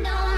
no.